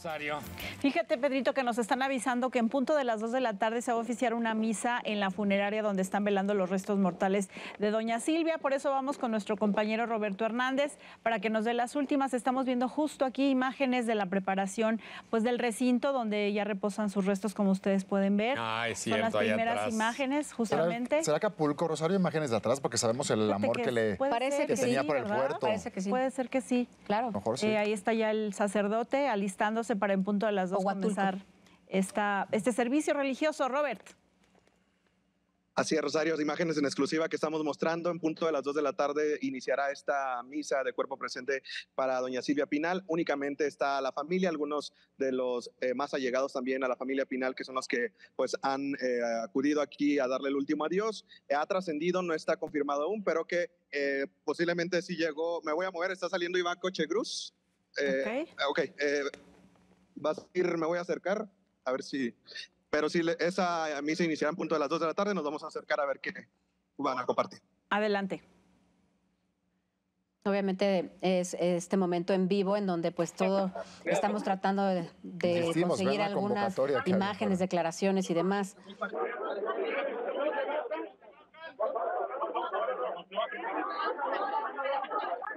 Rosario. Fíjate, Pedrito, que nos están avisando que en punto de las 2 de la tarde se va a oficiar una misa en la funeraria donde están velando los restos mortales de doña Silvia. Por eso vamos con nuestro compañero Roberto Hernández para que nos dé las últimas. Estamos viendo justo aquí imágenes de la preparación pues del recinto donde ya reposan sus restos, como ustedes pueden ver. Ah, es Son las cierto, primeras atrás. imágenes, ¿Será, justamente. será Acapulco, Rosario? Imágenes de atrás, porque sabemos el Fíjate amor que, le... Parece que que tenía sí, por el ¿verdad? puerto. Parece que sí. Puede ser que sí. Claro. Mejor sí. Eh, ahí está ya el sacerdote alistándose para en punto de las dos Huatulco. comenzar esta, este servicio religioso. Robert. Así es, Rosario, imágenes en exclusiva que estamos mostrando. En punto de las 2 de la tarde iniciará esta misa de cuerpo presente para doña Silvia Pinal. Únicamente está la familia, algunos de los eh, más allegados también a la familia Pinal, que son los que pues han eh, acudido aquí a darle el último adiós. Eh, ha trascendido, no está confirmado aún, pero que eh, posiblemente sí llegó. Me voy a mover, está saliendo Iván Cochegruz. Eh, ok, eh, va a ir, me voy a acercar a ver si. Pero si esa misa iniciará en punto de las 2 de la tarde, nos vamos a acercar a ver qué van a compartir. Adelante. Obviamente es este momento en vivo en donde pues todo estamos tratando de, conseguir algunas imágenes, declaraciones y demás.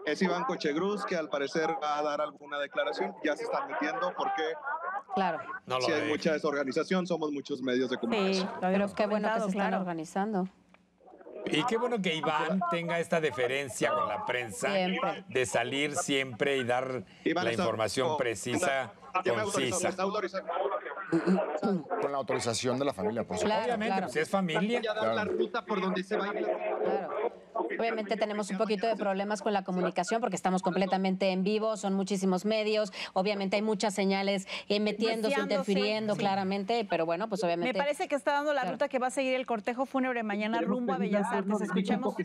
Es Iván Cochegruz, que al parecer va a dar alguna declaración. Ya se están metiendo porque Claro. No lo si hay mucha desorganización, somos muchos medios de Sí, comunicación. lo Pero qué bueno que se están claro. organizando. Y qué bueno que Iván tenga esta deferencia con la prensa Siempre. de salir siempre y dar Iván la está- información precisa, concisa. está autorizado. Con la autorización de la familia, por supuesto. Claro, Obviamente, claro. pues es familia. Ya dar la ruta por donde se va a ir. Claro. Obviamente tenemos un poquito de problemas con la comunicación porque estamos completamente en vivo, son muchísimos medios, obviamente hay muchas señales eh, metiéndose, interfiriendo sí. claramente, pero bueno, pues Me obviamente... parece que está dando la Claro. ruta que va a seguir el cortejo fúnebre mañana rumbo a Bellas Artes. Escuchemos.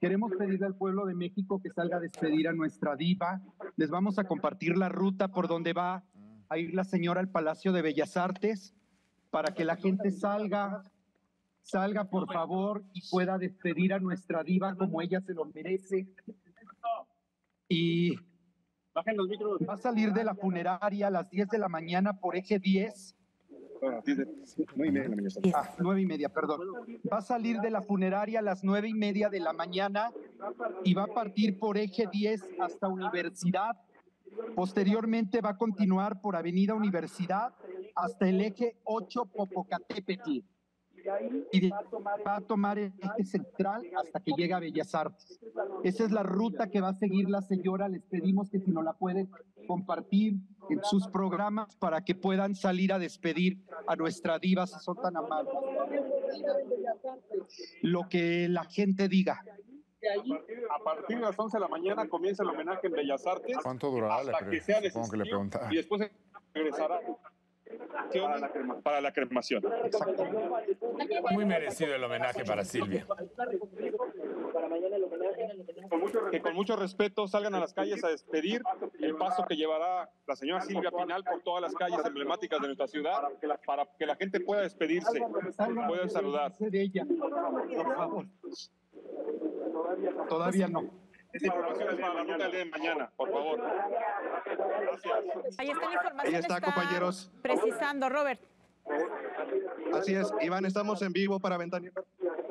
Queremos pedirle al pueblo de México que salga a despedir a nuestra diva. Les vamos a compartir la ruta por donde va a ir la señora al Palacio de Bellas Artes para que la gente salga, salga por favor y pueda despedir a nuestra diva como ella se lo merece. Y va a salir de la funeraria a las 10 de la mañana por eje 10 Ah, nueve y media, perdón. Va a salir de la funeraria a las nueve y media de la mañana y va a partir por eje 10 hasta Universidad. Posteriormente va a continuar por Avenida Universidad hasta el eje 8 Popocatépetl. Y de- va a tomar el eje central hasta que llegue a Bellas Artes. Esa es la ruta que va a seguir la señora. Les pedimos que si no la pueden compartir en sus programas para que puedan salir a despedir a nuestra diva si son tan amables. Lo que la gente diga. A partir de las 11 de la mañana comienza el homenaje en Bellas Artes. ¿Cuánto durará? hasta que sea supongo que le. Y después regresará para la, crema- para la cremación. Muy merecido el homenaje para Silvia. Que con mucho respeto salgan a las calles a despedir el paso que llevará la señora Silvia Pinal por todas las calles emblemáticas de nuestra ciudad para que la gente pueda despedirse, pueda saludar. de ella, por favor. Todavía no. Esta información es para la ruta del día de mañana, por favor. Ahí está la información. Ahí está, compañeros. Precisando, Robert. Así es, Iván, estamos en vivo para Ventanear.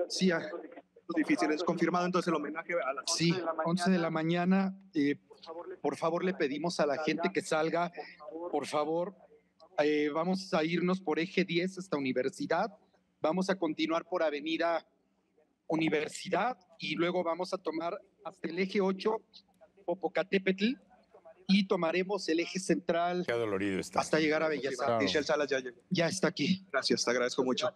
Sí, ah, difíciles. Confirmado entonces el homenaje a la Sí, 11 de la mañana. eh, por favor, le pedimos a la gente que salga. Por favor, eh, vamos a irnos por eje 10 hasta Universidad. Vamos a continuar por Avenida Universidad y luego vamos a tomar hasta el eje 8 Popocatépetl y tomaremos el eje central Qué dolorido está. hasta llegar a Bellas Claro. Artes. Michelle Salas ya llegó. Ya está aquí. Gracias, te agradezco mucho.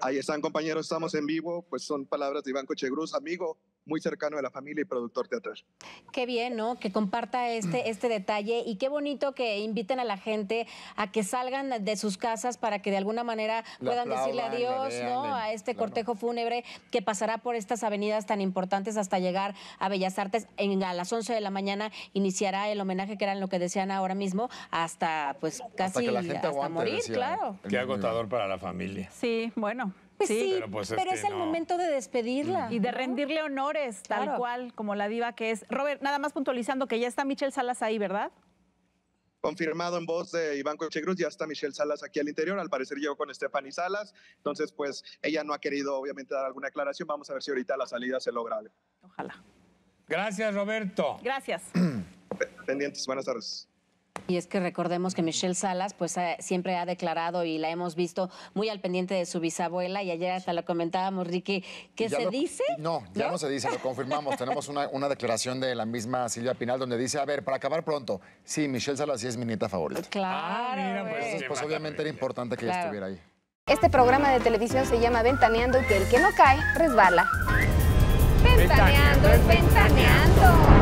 Ahí están, compañeros, estamos en vivo. Pues son palabras de Iván Cochegruz, amigo muy cercano de la familia y productor teatral. Qué bien, ¿no? Que comparta este, este detalle y qué bonito que inviten a la gente a que salgan de sus casas para que de alguna manera puedan decirle aplaudan, adiós, vean, ¿no? A este claro. cortejo fúnebre que pasará por estas avenidas tan importantes hasta llegar a Bellas Artes. En, a las 11 de la mañana iniciará el homenaje, que era lo que decían ahora mismo, hasta pues casi Hasta que la gente hasta aguante, morir, decía claro. Qué agotador para la familia. Sí, bueno. Pues Sí. sí, Pero, pues, es pero que es el no. momento de despedirla. Y de rendirle honores, tal Claro. cual, como la diva que es. Robert, nada más puntualizando que ya está Michelle Salas ahí, ¿verdad? Confirmado en voz de Iván Cochegruz, ya está Michelle Salas aquí al interior. Al parecer llegó con Stephanie Salas. Entonces, pues ella no ha querido, obviamente, dar alguna aclaración. Vamos a ver si ahorita la salida se logra algo. Ojalá. Gracias, Roberto. Gracias. Pendientes, buenas tardes. Y es que recordemos que Michelle Salas pues siempre ha declarado y la hemos visto muy al pendiente de su bisabuela y ayer hasta lo comentábamos, Ricky, ¿qué se lo- dice? No, ya ¿No? se dice, lo confirmamos. Tenemos una, una declaración de la misma Silvia Pinal donde dice, a ver, para acabar pronto, sí, Michelle Salas sí es mi nieta favorita. Claro. Ah, mira, pues. Entonces, pues obviamente era importante que ella estuviera ahí. Este programa de televisión se llama Ventaneando y que el que no cae resbala. Ventaneando, ventaneando.